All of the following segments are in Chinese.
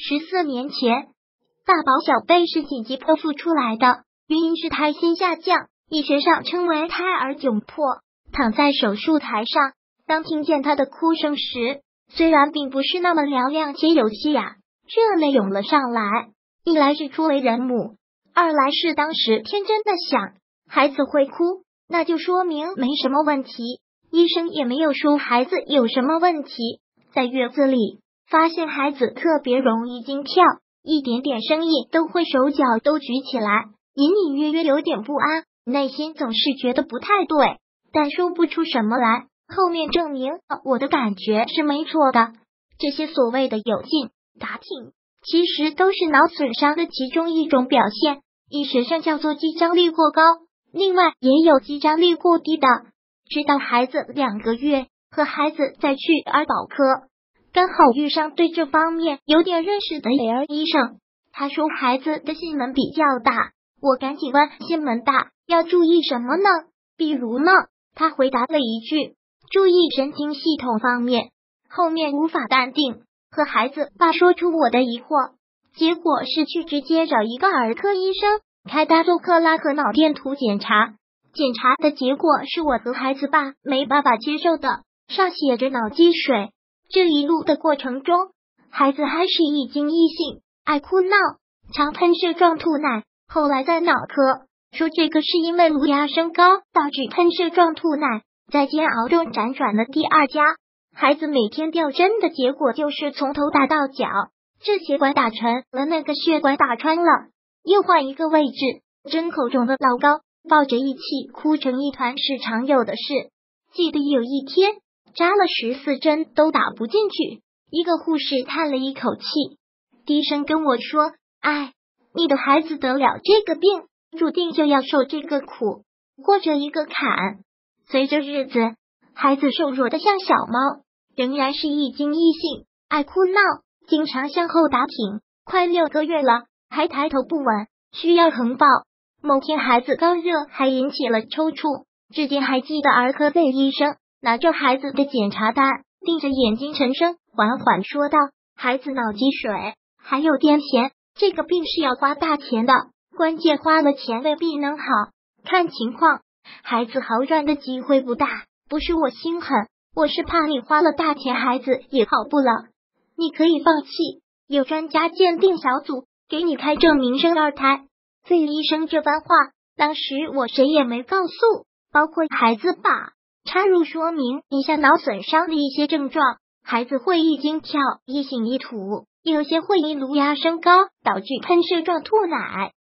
十四年前，大宝小贝是紧急剖腹出来的，原因是胎心下降，医学上称为胎儿窘迫。躺在手术台上，当听见他的哭声时，虽然并不是那么嘹亮且有气呀，热泪涌了上来。一来是初为人母，二来是当时天真的想，孩子会哭，那就说明没什么问题。医生也没有说孩子有什么问题，在月子里。发现孩子特别容易惊跳，一点点声音都会手脚都举起来，隐隐约约有点不安，内心总是觉得不太对，但说不出什么来。后面证明我的感觉是没错的。这些所谓的有劲打挺，其实都是脑损伤的其中一种表现，医学上叫做肌张力过高，另外也有肌张力过低的。直到孩子两个月，和孩子再去儿保科。刚好遇上对这方面有点认识的 L 医生，他说孩子的心门比较大，我赶紧问心门大要注意什么呢？比如呢？他回答了一句：注意神经系统方面。后面无法淡定，和孩子爸说出我的疑惑，结果是去直接找一个儿科医生开大洛克拉和脑电图检查，检查的结果是我和孩子爸没办法接受的，上写着脑积水。这一路的过程中，孩子还是一惊一醒，爱哭闹，常喷射状吐奶。后来在脑科说，这个是因为颅压升高导致喷射状吐奶。在煎熬中辗转了第二家，孩子每天吊针的结果就是从头打到脚，这血管打沉了，那个血管打穿了，又换一个位置，针口肿的老高，抱着一气哭成一团是常有的事。记得有一天。扎了十四针都打不进去，一个护士叹了一口气，低声跟我说：“哎，你的孩子得了这个病，注定就要受这个苦，过这一个坎。随着日子，孩子瘦弱的像小猫，仍然是一惊一兴，爱哭闹，经常向后打挺。快六个月了，还抬头不稳，需要横抱。某天孩子高热，还引起了抽搐，至今还记得儿科内医生。”拿着孩子的检查单，盯着眼睛，陈声缓缓说道：“孩子脑积水，还有癫痫，这个病是要花大钱的。关键花了钱未必能好，看情况，孩子好转的机会不大。不是我心狠，我是怕你花了大钱，孩子也好不了。你可以放弃，有专家鉴定小组给你开证明生二胎。”费医生这番话，当时我谁也没告诉，包括孩子爸。插入说明一下脑损伤的一些症状：孩子会一惊跳，一醒一吐，有些会因颅压升高导致喷射状吐奶。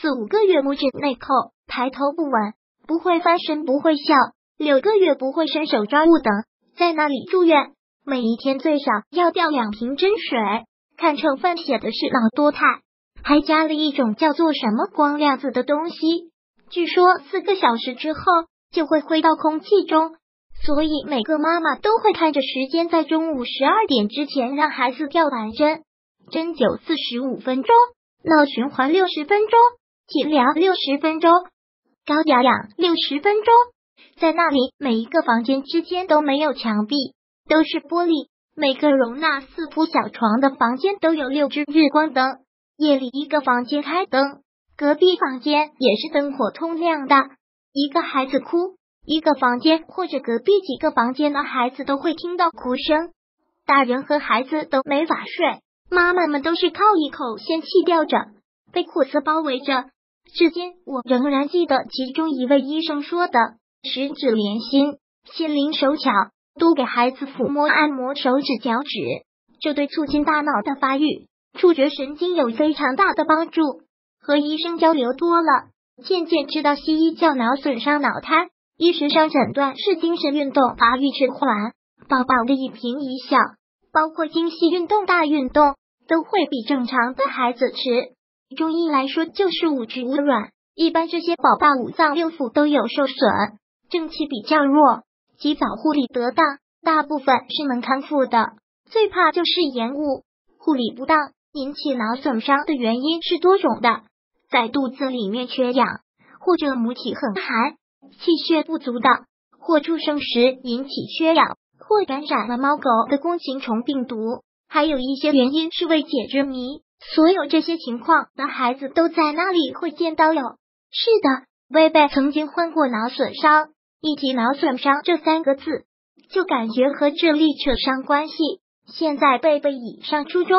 四五个月拇指内扣，抬头不稳，不会翻身，不会笑。六个月不会伸手抓物等，在那里住院，每一天最少要吊两瓶针水。看成分写的是脑多肽，还加了一种叫做什么光量子的东西。据说四个小时之后。就会挥到空气中，所以每个妈妈都会看着时间，在中午十二点之前让孩子吊完针，针灸四十五分钟，脑循环六十分钟，体疗六十分钟，高疗养六十分钟。在那里，每一个房间之间都没有墙壁，都是玻璃，每个容纳四铺小床的房间都有六只日光灯，夜里一个房间开灯，隔壁房间也是灯火通亮的。一个孩子哭，一个房间或者隔壁几个房间的孩子都会听到哭声，大人和孩子都没法睡，妈妈们都是靠一口仙气吊着，被苦涩包围着。至今我仍然记得其中一位医生说的：“十指连心，心灵手巧，多给孩子抚摸按摩手指脚趾，这对促进大脑的发育、触觉神经有非常大的帮助。”和医生交流多了。渐渐知道西医叫脑损伤脑瘫，医学上诊断是精神运动发育迟缓。宝宝的一颦一笑，包括精细运动、大运动，都会比正常的孩子迟。中医来说就是五肢无软，一般这些宝宝五脏六腑都有受损，正气比较弱，及早护理得当，大部分是能康复的。最怕就是延误，护理不当引起脑损伤的原因是多种的。在肚子里面缺氧，或者母体很寒、气血不足的，或出生时引起缺氧，或感染了猫狗的弓形虫病毒，还有一些原因是未解之谜。所有这些情况的孩子都在那里会见到有。是的，贝贝曾经患过脑损伤，一提脑损伤这三个字，就感觉和智力扯上关系。现在贝贝已上初中，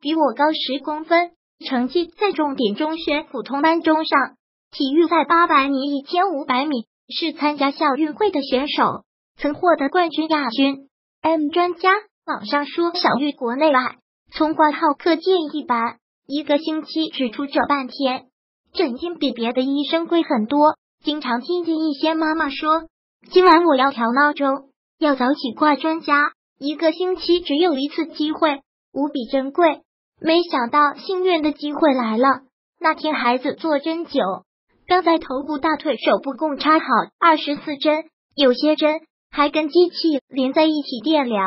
比我高十公分，成绩在重点中学普通班中上，体育赛八百米、一千五百米是参加校运会的选手，曾获得冠军、亚军。M 专家网上说，小玉国内外从挂号课建一般，一个星期只出这半天，诊金比别的医生贵很多。经常听见一些妈妈说，今晚我要调闹钟，要早起挂专家。一个星期只有一次机会，无比珍贵。没想到幸运的机会来了。那天孩子做针灸，刚在头部、大腿、手部共插好二十四针，有些针还跟机器连在一起电疗。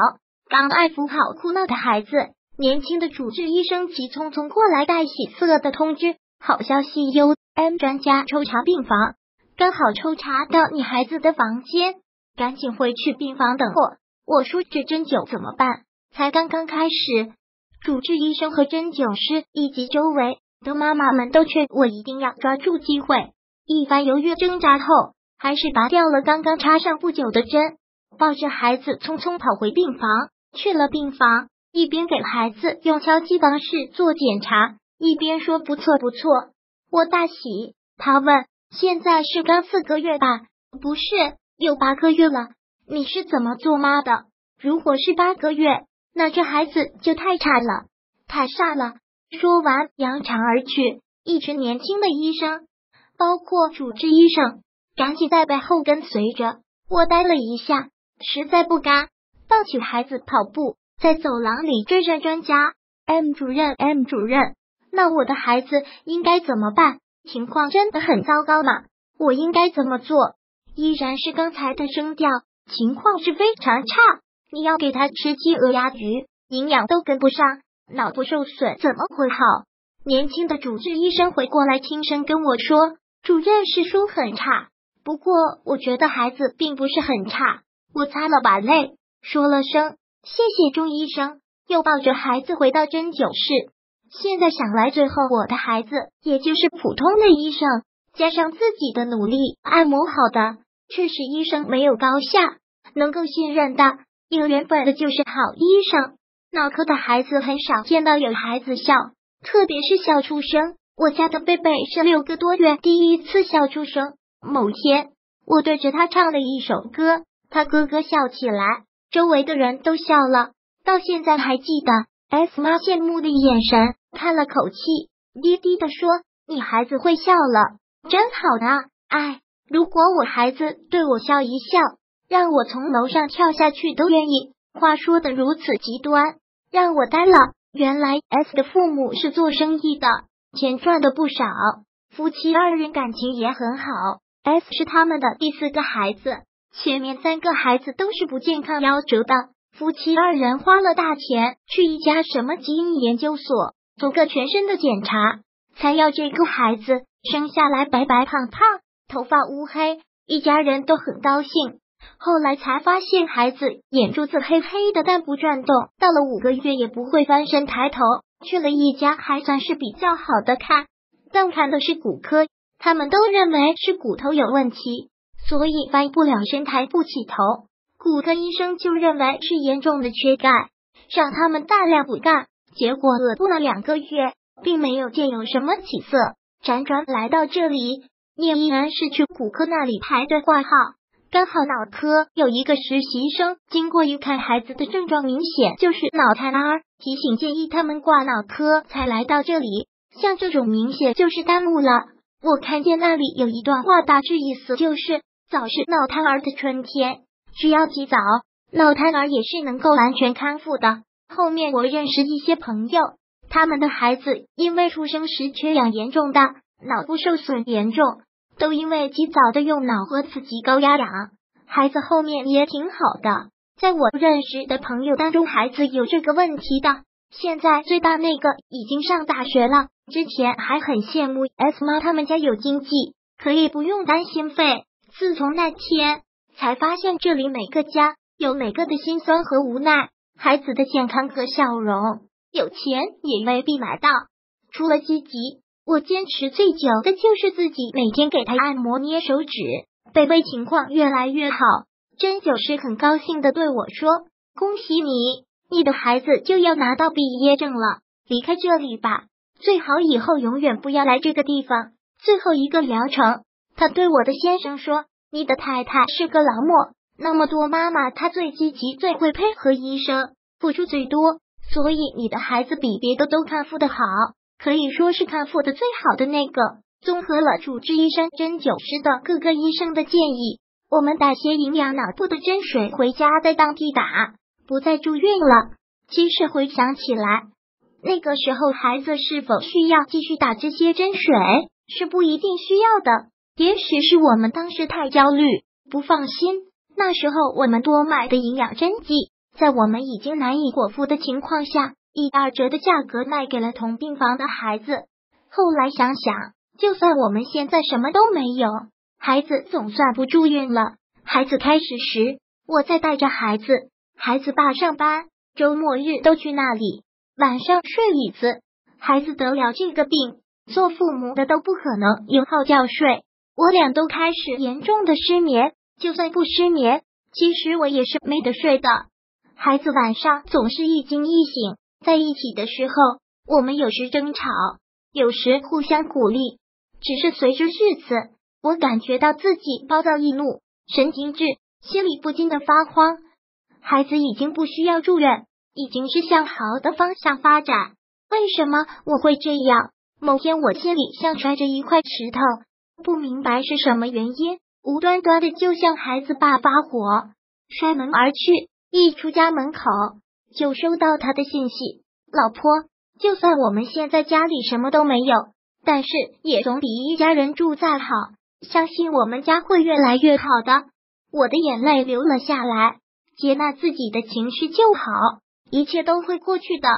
刚爱抚好哭闹的孩子，年轻的主治医生急匆匆过来带喜色的通知：好消息，U M 专家抽查病房，刚好抽查到你孩子的房间，赶紧回去病房等我。我说这针灸怎么办？才刚刚开始，主治医生和针灸师以及周围的妈妈们都劝我一定要抓住机会。一番犹豫挣扎后，还是拔掉了刚刚插上不久的针，抱着孩子匆匆跑回病房。去了病房，一边给孩子用敲击方式做检查，一边说：“不错不错。”我大喜。他问：“现在是刚四个月吧？”“不是，有八个月了。”你是怎么做妈的？如果是八个月，那这孩子就太差了，太傻了。说完，扬长而去。一群年轻的医生，包括主治医生，赶紧在背后跟随着。我呆了一下，实在不甘，抱起孩子跑步，在走廊里追上专家。M 主任，M 主任，那我的孩子应该怎么办？情况真的很糟糕吗？我应该怎么做？依然是刚才的声调。情况是非常差，你要给他吃鸡鹅鸭鱼，营养都跟不上，脑部受损怎么会好？年轻的主治医生回过来轻声跟我说：“主任是书很差，不过我觉得孩子并不是很差。”我擦了把泪，说了声谢谢钟医生，又抱着孩子回到针灸室。现在想来，最后我的孩子也就是普通的医生，加上自己的努力，按摩好的。却是医生没有高下，能够信任的，有缘分的就是好医生。脑科的孩子很少见到有孩子笑，特别是笑出声。我家的贝贝是六个多月第一次笑出声。某天，我对着他唱了一首歌，他咯咯笑起来，周围的人都笑了。到现在还记得。S 妈羡慕的眼神，叹了口气，低低的说：“你孩子会笑了，真好的，哎。”如果我孩子对我笑一笑，让我从楼上跳下去都愿意。话说的如此极端，让我呆了。原来 S 的父母是做生意的，钱赚的不少，夫妻二人感情也很好。S 是他们的第四个孩子，前面三个孩子都是不健康夭折的。夫妻二人花了大钱去一家什么基因研究所做个全身的检查，才要这个孩子生下来白白胖胖。头发乌黑，一家人都很高兴。后来才发现，孩子眼珠子黑黑的，但不转动，到了五个月也不会翻身抬头。去了一家还算是比较好的看，但看的是骨科，他们都认为是骨头有问题，所以翻不了身，抬不起头。骨科医生就认为是严重的缺钙，让他们大量补钙。结果补了两个月，并没有见有什么起色。辗转来到这里。聂依然是去骨科那里排队挂号，刚好脑科有一个实习生，经过一看，孩子的症状明显就是脑瘫儿，提醒建议他们挂脑科，才来到这里。像这种明显就是耽误了。我看见那里有一段话，大致意思就是早是脑瘫儿的春天，只要及早，脑瘫儿也是能够完全康复的。后面我认识一些朋友，他们的孩子因为出生时缺氧严重的，脑部受损严重。都因为及早的用脑和刺激高压氧，孩子后面也挺好的。在我认识的朋友当中，孩子有这个问题的，现在最大那个已经上大学了。之前还很羡慕 S 妈他们家有经济，可以不用担心费。自从那天才发现这里每个家有每个的心酸和无奈，孩子的健康和笑容，有钱也未必买到。除了积极，我坚持最久的就是自己每天给他按摩捏手指。贝贝情况越来越好，针灸师很高兴的对我说：“恭喜你，你的孩子就要拿到毕业证了。离开这里吧，最好以后永远不要来这个地方。”最后一个疗程，他对我的先生说：“你的太太是个劳模。”那么多妈妈，她最积极，最会配合医生，付出最多，所以你的孩子比别的都康复的好，可以说是康复的最好的那个。综合了主治医生、针灸师的各个医生的建议，我们打些营养脑部的针水回家在当地打，不再住院了。其实回想起来，那个时候孩子是否需要继续打这些针水，是不一定需要的。也许是我们当时太焦虑，不放心。那时候我们多买的营养针剂，在我们已经难以果腹的情况下，以二折的价格卖给了同病房的孩子。后来想想，就算我们现在什么都没有，孩子总算不住院了。孩子开始时，我在带着孩子，孩子爸上班，周末日都去那里，晚上睡椅子。孩子得了这个病，做父母的都不可能有好觉睡，我俩都开始严重的失眠。就算不失眠，其实我也是没得睡的。孩子晚上总是一惊一醒，在一起的时候，我们有时争吵，有时互相鼓励。只是随着日子，我感觉到自己暴躁易怒、神经质，心里不禁的发慌。孩子已经不需要住院，已经是向好的方向发展。为什么我会这样？某天，我心里像揣着一块石头，不明白是什么原因。无端端的就向孩子爸发火，摔门而去。一出家门口，就收到他的信息：“老婆，就算我们现在家里什么都没有，但是也总比一家人住在好。相信我们家会越来越好的。”我的眼泪流了下来，接纳自己的情绪就好，一切都会过去的。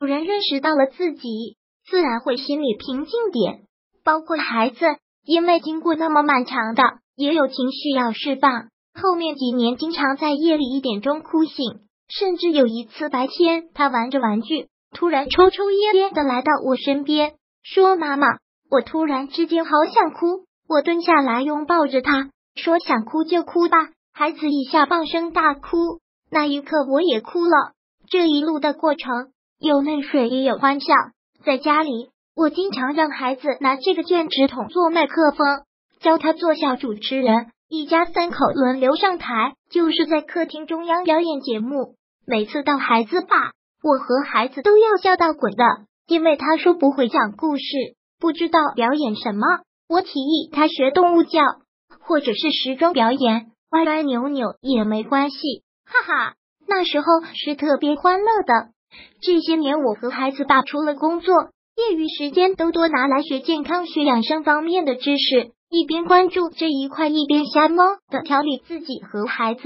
有人认识到了自己，自然会心里平静点。包括孩子，因为经过那么漫长的。也有情绪要释放，后面几年经常在夜里一点钟哭醒，甚至有一次白天他玩着玩具，突然抽抽噎噎的来到我身边，说：“妈妈，我突然之间好想哭。”我蹲下来拥抱着他，说：“想哭就哭吧。”孩子一下放声大哭，那一刻我也哭了。这一路的过程有泪水也有欢笑，在家里我经常让孩子拿这个卷纸筒做麦克风。教他做小主持人，一家三口轮流上台，就是在客厅中央表演节目。每次到孩子爸，我和孩子都要笑到滚的，因为他说不会讲故事，不知道表演什么。我提议他学动物叫，或者是时装表演，歪歪扭扭也没关系，哈哈。那时候是特别欢乐的。这些年，我和孩子爸除了工作，业余时间都多拿来学健康、学养生方面的知识。一边关注这一块，一边瞎猫的调理自己和孩子。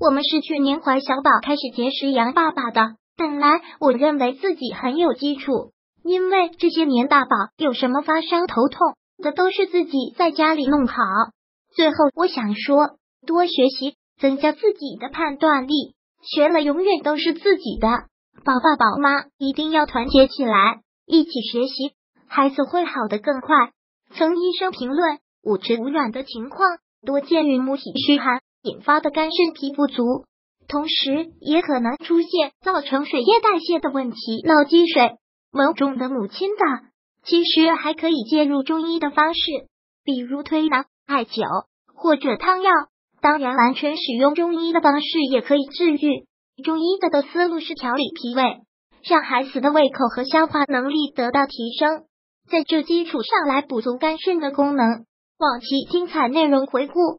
我们是去年怀小宝开始节食养爸爸的。本来我认为自己很有基础，因为这些年大宝有什么发烧头痛的，都是自己在家里弄好。最后我想说，多学习，增加自己的判断力。学了永远都是自己的。宝爸宝妈一定要团结起来，一起学习，孩子会好的更快。曾医生评论。五迟五软的情况多见于母体虚寒引发的肝肾脾不足，同时也可能出现造成水液代谢的问题，脑积水。某种的母亲的，其实还可以介入中医的方式，比如推拿、艾灸或者汤药。当然，完全使用中医的方式也可以治愈。中医的的思路是调理脾胃，让孩子的胃口和消化能力得到提升，在这基础上来补足肝肾的功能。往期精彩内容回顾，